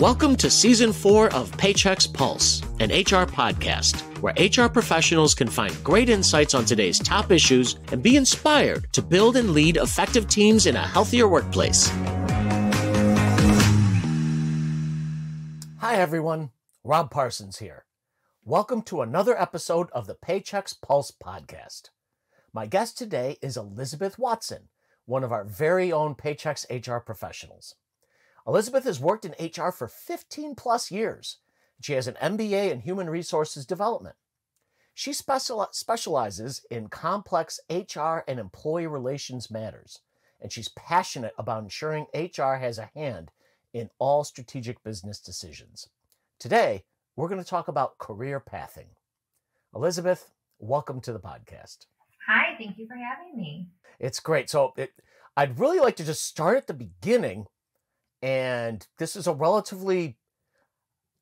Welcome to season four of Paychex Pulse, an HR podcast where HR professionals can find great insights on today's top issues and be inspired to build and lead effective teams in a healthier workplace. Hi, everyone. Rob Parsons here. Welcome to another episode of the Paychex Pulse podcast. My guest today is Elizabeth Watson, one of our very own Paychex HR professionals. Elizabeth has worked in HR for 15 plus years. She has an MBA in Human Resources Development. She special- specializes in complex HR and employee relations matters, and she's passionate about ensuring HR has a hand in all strategic business decisions. Today, we're going to talk about career pathing. Elizabeth, welcome to the podcast. Hi, thank you for having me. It's great. So, it, I'd really like to just start at the beginning and this is a relatively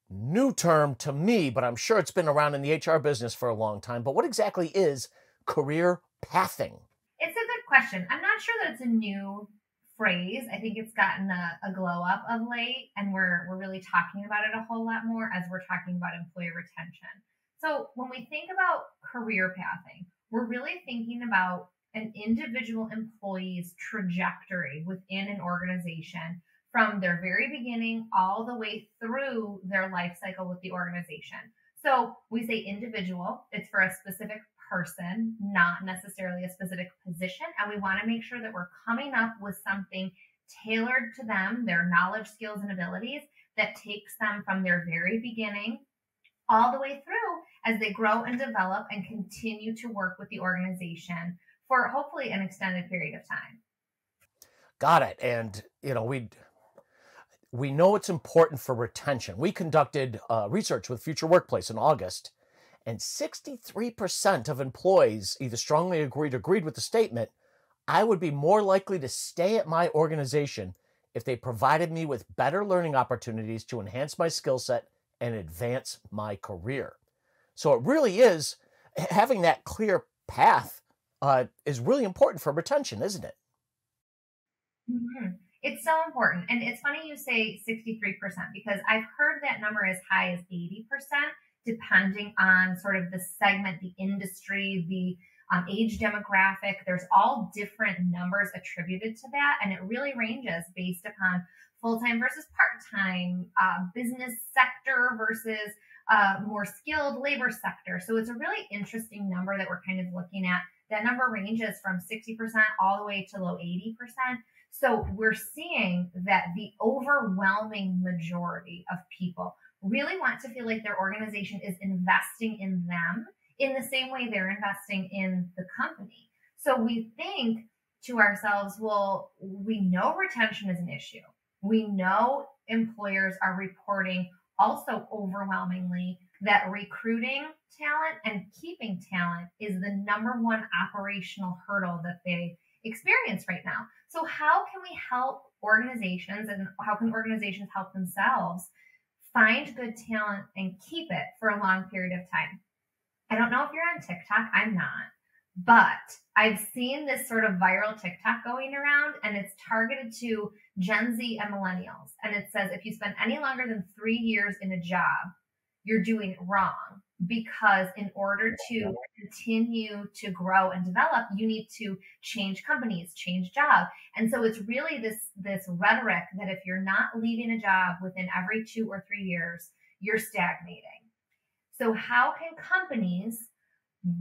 new term to me, but I'm sure it's been around in the HR business for a long time. But what exactly is career pathing? It's a good question. I'm not sure that it's a new phrase. I think it's gotten a, a, glow up of late, and we're we're really talking about it a whole lot more as we're talking about employee retention. So when we think about career pathing, we're really thinking about an individual employee's trajectory within an organization from their very beginning all the way through their life cycle with the organization. So we say individual, it's for a specific person, not necessarily a specific position. And we want to make sure that we're coming up with something tailored to them, their knowledge, skills, and abilities that takes them from their very beginning all the way through as they grow and develop and continue to work with the organization for hopefully an extended period of time. Got it. And, you know, we we know it's important for retention. We conducted uh, research with Future Workplace in August, and 63% of employees either strongly agreed or agreed with the statement I would be more likely to stay at my organization if they provided me with better learning opportunities to enhance my skill set and advance my career. So it really is having that clear path uh, is really important for retention, isn't it? Mm-hmm. It's so important. And it's funny you say 63% because I've heard that number as high as 80%, depending on sort of the segment, the industry, the um, age demographic. There's all different numbers attributed to that. And it really ranges based upon full time versus part time, uh, business sector versus uh, more skilled labor sector. So it's a really interesting number that we're kind of looking at. That number ranges from 60% all the way to low 80%. So we're seeing that the overwhelming majority of people really want to feel like their organization is investing in them in the same way they're investing in the company. So we think to ourselves, well, we know retention is an issue. We know employers are reporting also overwhelmingly that recruiting talent and keeping talent is the number one operational hurdle that they experience right now. So, how can we help organizations and how can organizations help themselves find good talent and keep it for a long period of time? I don't know if you're on TikTok, I'm not, but I've seen this sort of viral TikTok going around and it's targeted to Gen Z and millennials. And it says if you spend any longer than three years in a job, you're doing it wrong because in order to continue to grow and develop you need to change companies change job. And so it's really this this rhetoric that if you're not leaving a job within every two or three years you're stagnating. So how can companies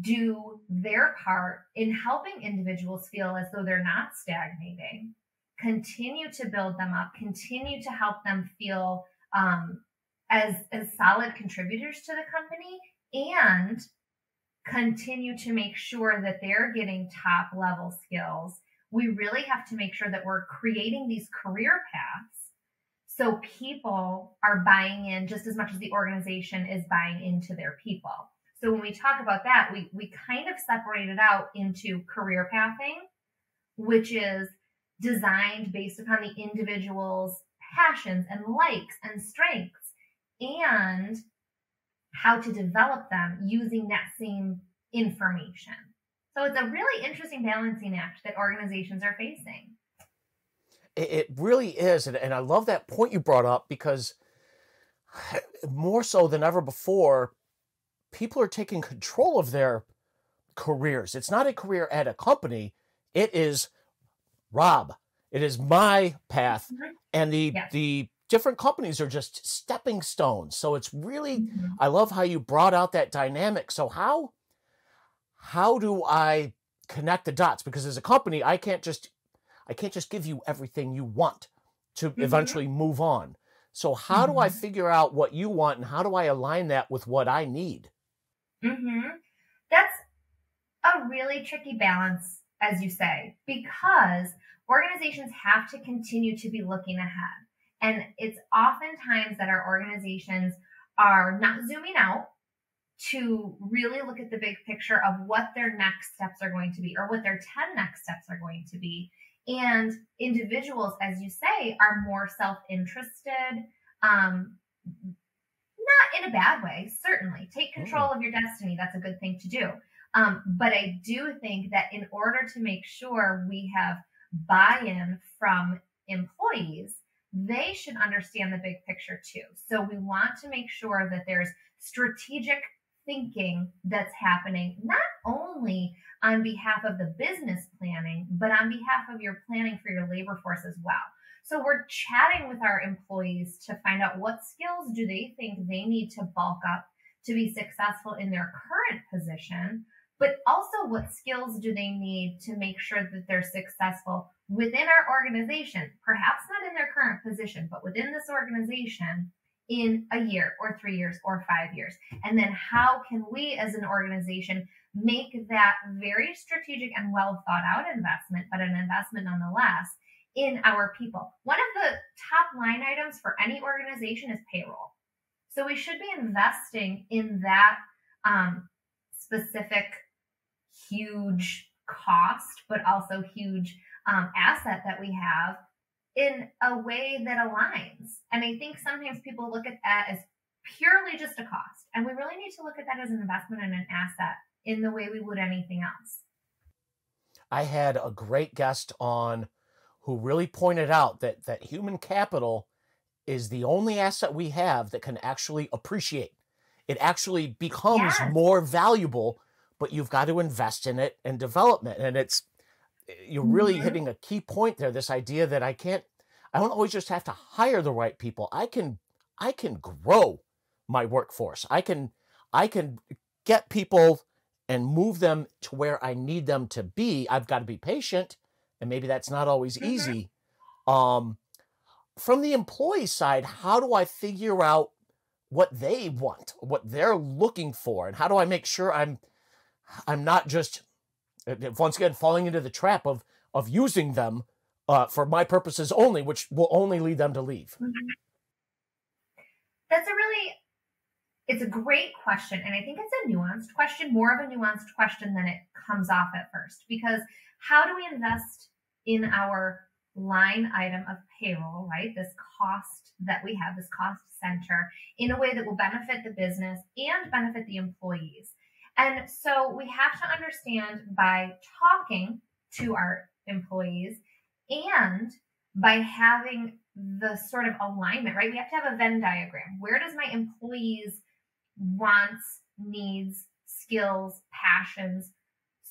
do their part in helping individuals feel as though they're not stagnating continue to build them up continue to help them feel um, as as solid contributors to the company and continue to make sure that they're getting top level skills we really have to make sure that we're creating these career paths so people are buying in just as much as the organization is buying into their people. So when we talk about that we we kind of separate it out into career pathing which is designed based upon the individual's passions and likes and strengths and how to develop them using that same information. So it's a really interesting balancing act that organizations are facing. It really is. And, and I love that point you brought up because more so than ever before, people are taking control of their careers. It's not a career at a company, it is Rob. It is my path. Mm-hmm. And the yes. the different companies are just stepping stones. So it's really mm-hmm. I love how you brought out that dynamic. So how how do I connect the dots? Because as a company, I can't just I can't just give you everything you want to mm-hmm. eventually move on. So how do I mm-hmm. figure out what you want and how do I align that with what I need? Mm-hmm. That's a really tricky balance, as you say, because organizations have to continue to be looking ahead. And it's oftentimes that our organizations are not zooming out to really look at the big picture of what their next steps are going to be or what their 10 next steps are going to be. And individuals, as you say, are more self interested. Um, not in a bad way, certainly. Take control of your destiny. That's a good thing to do. Um, but I do think that in order to make sure we have buy in from employees, they should understand the big picture too. So we want to make sure that there's strategic thinking that's happening, not only on behalf of the business planning, but on behalf of your planning for your labor force as well. So we're chatting with our employees to find out what skills do they think they need to bulk up to be successful in their current position, but also what skills do they need to make sure that they're successful within our organization, perhaps not in their current position, but within this organization in a year or three years or five years? And then how can we as an organization make that very strategic and well thought out investment, but an investment nonetheless in our people? One of the top line items for any organization is payroll. So we should be investing in that um, specific huge cost, but also huge um, asset that we have in a way that aligns. And I think sometimes people look at that as purely just a cost. And we really need to look at that as an investment and an asset in the way we would anything else. I had a great guest on who really pointed out that that human capital is the only asset we have that can actually appreciate. It actually becomes yes. more valuable, but you've got to invest in it and development. And it's you're really mm-hmm. hitting a key point there this idea that i can't i don't always just have to hire the right people i can i can grow my workforce i can i can get people and move them to where i need them to be i've got to be patient and maybe that's not always mm-hmm. easy um from the employee side how do i figure out what they want what they're looking for and how do i make sure i'm i'm not just once again falling into the trap of of using them uh, for my purposes only, which will only lead them to leave? Mm-hmm. That's a really it's a great question and i think it's a nuanced question more of a nuanced question than it comes off at first because how do we invest in our line item of payroll right this cost that we have this cost center in a way that will benefit the business and benefit the employees and so we have to understand by talking to our employees and by having the sort of alignment, right? We have to have a Venn diagram. Where does my employees' wants, needs, skills, passions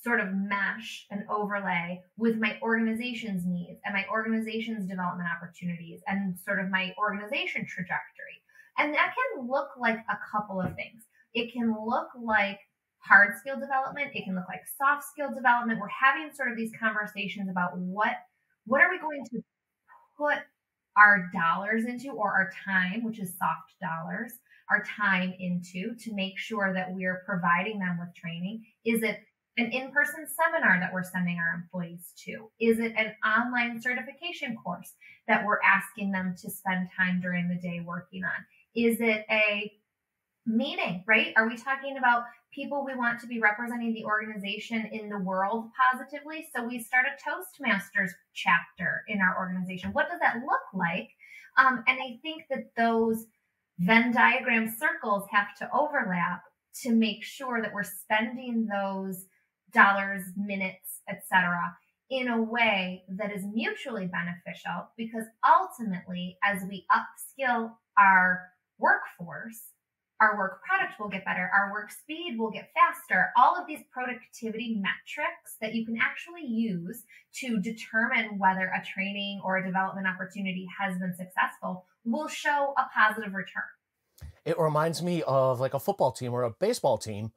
sort of mesh and overlay with my organization's needs and my organization's development opportunities and sort of my organization trajectory? And that can look like a couple of things. It can look like hard skill development. It can look like soft skill development. We're having sort of these conversations about what what are we going to put our dollars into or our time, which is soft dollars, our time into to make sure that we're providing them with training. Is it an in-person seminar that we're sending our employees to? Is it an online certification course that we're asking them to spend time during the day working on? Is it a meeting, right? Are we talking about people we want to be representing the organization in the world positively? So we start a Toastmasters chapter in our organization. What does that look like? Um, and I think that those Venn diagram circles have to overlap to make sure that we're spending those dollars, minutes, etc., in a way that is mutually beneficial because ultimately, as we upskill our workforce, our work product will get better, our work speed will get faster. All of these productivity metrics that you can actually use to determine whether a training or a development opportunity has been successful will show a positive return. It reminds me of like a football team or a baseball team.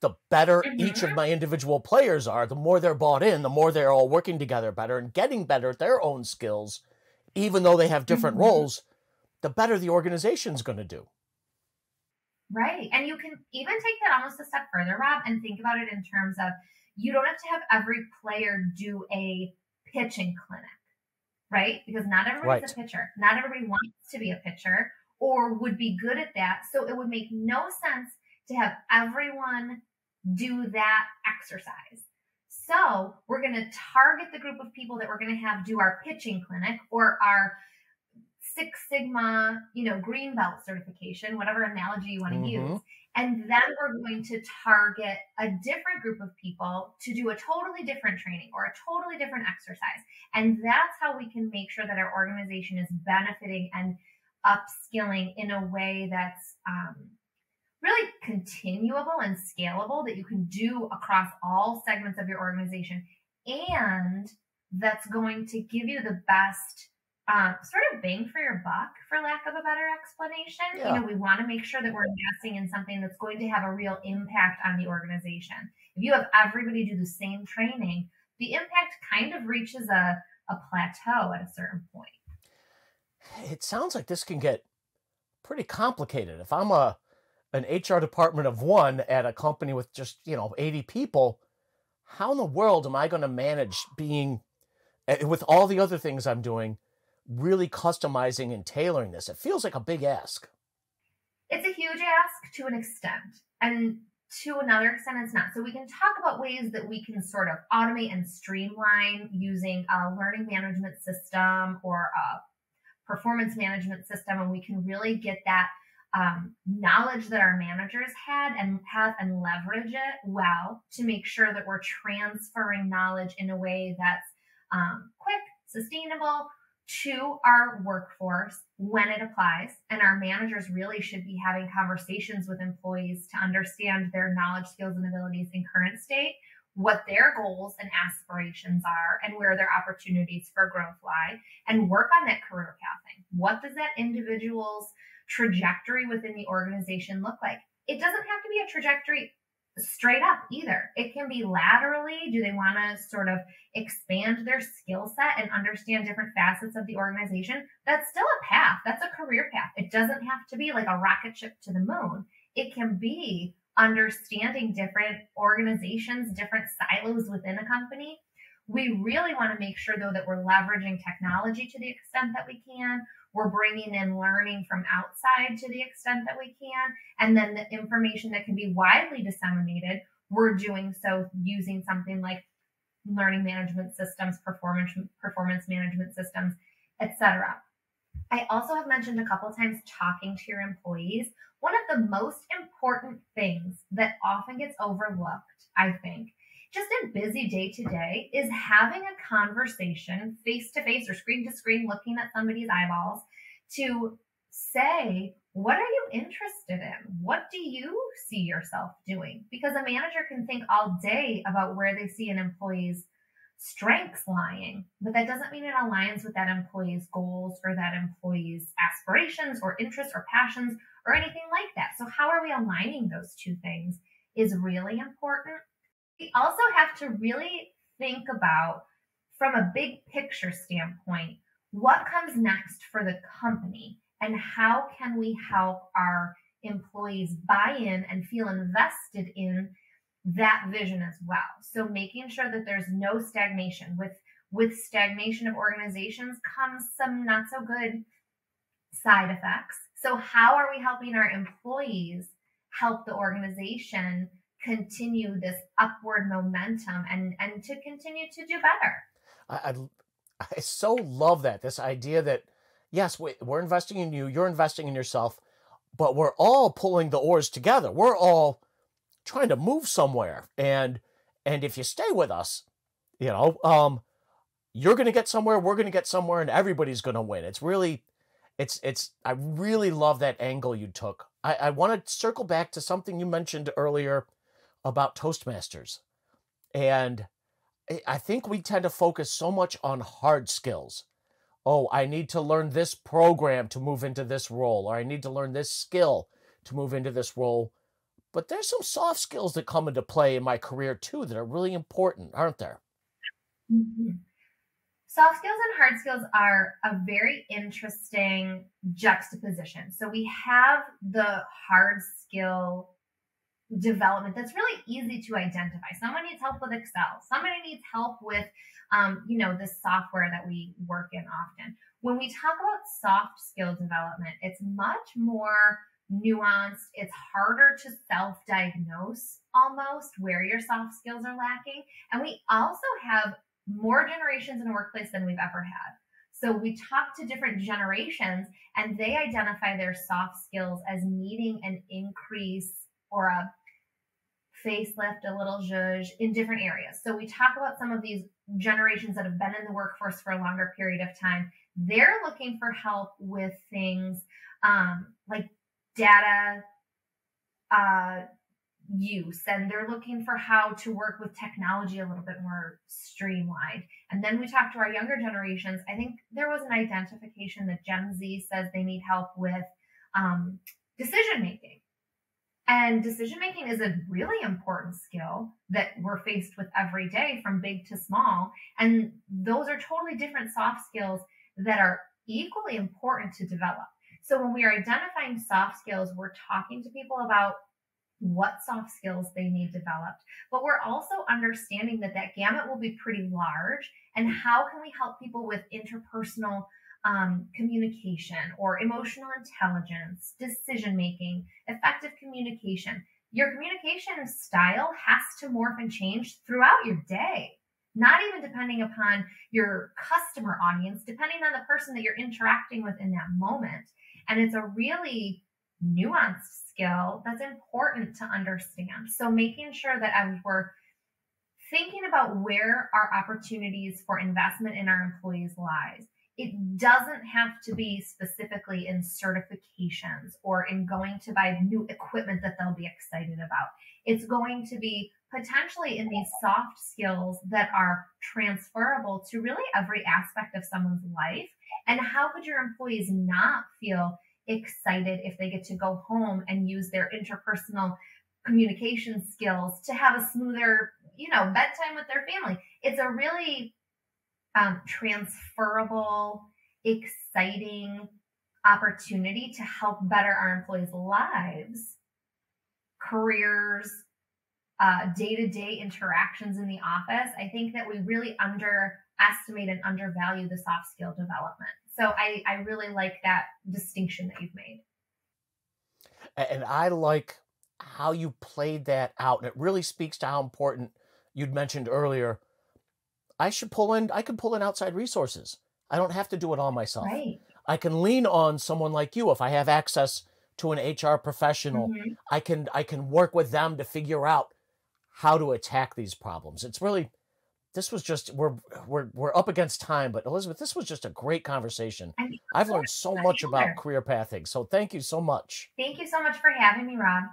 The better mm-hmm. each of my individual players are, the more they're bought in, the more they're all working together better and getting better at their own skills, even though they have different mm-hmm. roles, the better the organization's going to do. Right. And you can even take that almost a step further, Rob, and think about it in terms of you don't have to have every player do a pitching clinic, right? Because not everybody's right. a pitcher. Not everybody wants to be a pitcher or would be good at that. So it would make no sense to have everyone do that exercise. So we're going to target the group of people that we're going to have do our pitching clinic or our Six Sigma, you know, green belt certification, whatever analogy you want to mm-hmm. use. And then we're going to target a different group of people to do a totally different training or a totally different exercise. And that's how we can make sure that our organization is benefiting and upskilling in a way that's um, really continuable and scalable that you can do across all segments of your organization and that's going to give you the best um, sort of bang for your buck, for lack of a better explanation. Yeah. You know, we want to make sure that we're investing in something that's going to have a real impact on the organization. If you have everybody do the same training, the impact kind of reaches a, a plateau at a certain point. It sounds like this can get pretty complicated. If I'm a an HR department of one at a company with just, you know, 80 people, how in the world am I going to manage being eh, with all the other things I'm doing? Really customizing and tailoring this? It feels like a big ask. It's a huge ask to an extent. And to another extent, it's not. So we can talk about ways that we can sort of automate and streamline using a learning management system or a performance management system, and we can really get that um, knowledge that our managers had and have and leverage it well to make sure that we're transferring knowledge in a way that's um, quick, sustainable, to our workforce when it applies. And our managers really should be having conversations with employees to understand their knowledge, skills, and abilities in current state, what their goals and aspirations are, and where their opportunities for growth lie, and work on that career pathing. What does that individual's trajectory within the organization look like? It doesn't have to be a trajectory straight up either. It can be laterally. Do they want to sort of expand their skill set and understand different facets of the organization? That's still a path. That's a career path. It doesn't have to be like a rocket ship to the moon. It can be understanding different organizations, different silos within a company. We really want to make sure, though, that we're leveraging technology to the extent that we can. We're bringing in learning from outside to the extent that we can. And then the information that can be widely disseminated, we're doing so using something like learning management systems, performance performance management systems, etc. I also have mentioned a couple times talking to your employees. One of the most important things that often gets overlooked, I think, just in busy day to day is having a conversation face to face or screen to screen, looking at somebody's eyeballs to say, what are you interested in? What do you see yourself doing? Because a manager can think all day about where they see an employee's strengths lying, but that doesn't mean it aligns with that employee's goals or that employee's aspirations or interests or passions or anything like that. So, how are we aligning those two things is really important we also have to really think about, from a big picture standpoint, what comes next for the company and how can we help our employees buy in and feel invested in that vision as well. So making sure that there's no stagnation with with stagnation of organizations comes some not so good side effects. So how are we helping our employees help the organization continue this upward momentum and and to continue to do better. I, I, so love that this idea that yes, we, we're investing in you, you're investing in yourself, but we're all pulling the oars together. We're all trying to move somewhere, and and if you stay with us, you know, um, you're going to get somewhere, we're going to get somewhere, and everybody's going to win. It's really it's it's I really love that angle you took. I, I want to circle back to something you mentioned earlier about Toastmasters. And I think we tend to focus so much on hard skills. Oh, I need to learn this program to move into this role, or I need to learn this skill to move into this role. But there's some soft skills that come into play in my career too that are really important, aren't there? Mm-hmm. Soft skills and hard skills are a very interesting juxtaposition. So we have the hard skill development that's really easy to identify. Someone needs help with Excel. Somebody needs help with, um, you know, the software that we work in often. When we talk about soft skill development, it's much more nuanced. It's harder to self diagnose almost where your soft skills are lacking. And we also have more generations in a workplace than we've ever had. So we talk to different generations and they identify their soft skills as needing an increase or a facelift, a little zhuzh in different areas. So we talk about some of these generations that have been in the workforce for a longer period of time. They're looking for help with things um, like data uh, use, and they're looking for how to work with technology a little bit more streamlined. And then we talk to our younger generations. I think there was an identification that Gen Z says they need help with um, decision making and decision making is a really important skill that we're faced with every day from big to small. And those are totally different soft skills that are equally important to develop. So when we are identifying soft skills, we're talking to people about what soft skills they need developed, but we're also understanding that that gamut will be pretty large. And how can we help people with interpersonal um, communication or emotional intelligence, decision making, effective communication. Your communication style has to morph and change throughout your day, not even depending upon your customer audience, depending on the person that you're interacting with in that moment. And it's a really nuanced skill that's important to understand. So, making sure that as we're thinking about where our opportunities for investment in our employees lies, it doesn't have to be specifically in certifications or in going to buy new equipment that they'll be excited about. It's going to be potentially in these soft skills that are transferable to really every aspect of someone's life. And how could your employees not feel excited if they get to go home and use their interpersonal communication skills to have a smoother, you know, bedtime with their family? It's a really um, transferable, exciting opportunity to help better our employees' lives, careers, day to day interactions in the office. I think that we really underestimate and undervalue the soft skill development. So I, I really like that distinction that you've made. And I like how you played that out. And it really speaks to how important you'd mentioned earlier I should pull in, I can pull in outside resources. I don't have to do it all myself. Right. I can lean on someone like you if I have access to an HR professional. Mm-hmm. I can I can work with them to figure out how to attack these problems. It's really this was just we're we're we're up against time, but Elizabeth, this was just a great conversation. I've learned so much about career pathing. So thank you so much. Thank you so much for having me, Rob.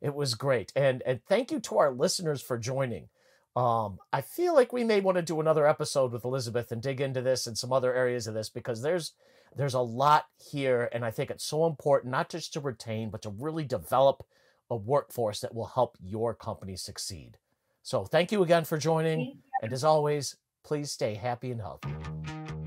It was great. And and thank you to our listeners for joining. Um, I feel like we may want to do another episode with Elizabeth and dig into this and some other areas of this because there's there's a lot here, and I think it's so important not just to retain, but to really develop a workforce that will help your company succeed. So thank you again for joining, and as always, please stay happy and healthy.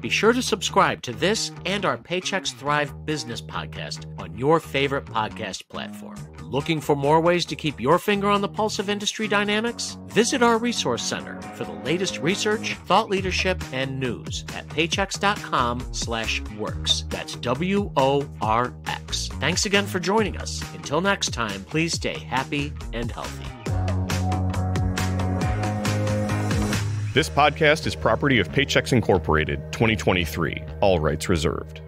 Be sure to subscribe to this and our Paychex Thrive business podcast on your favorite podcast platform. Looking for more ways to keep your finger on the pulse of industry dynamics? Visit our resource center for the latest research, thought leadership, and news at paychex.com slash works. That's W-O-R-X. Thanks again for joining us. Until next time, please stay happy and healthy. This podcast is property of Paychex Incorporated, 2023, all rights reserved.